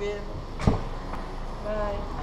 Finn. Bye.